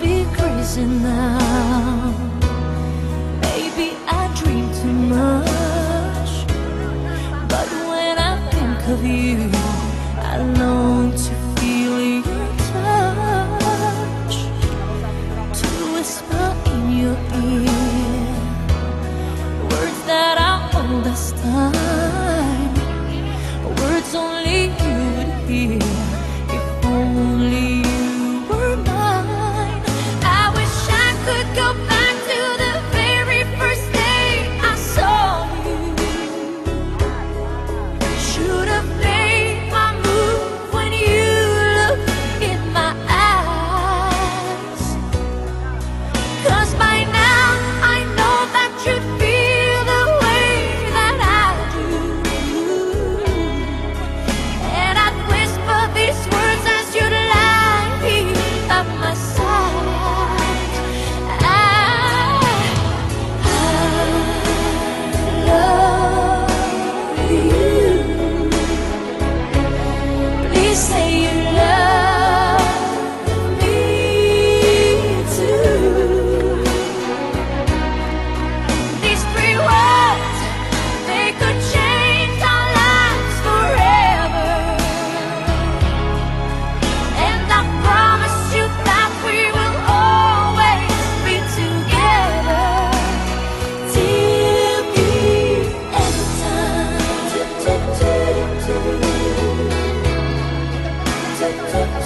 realizing now. Maybe I dream too much. But when I think of you I long to feel your touch. To whisper in your ear. Words that as time Words only you would hear So.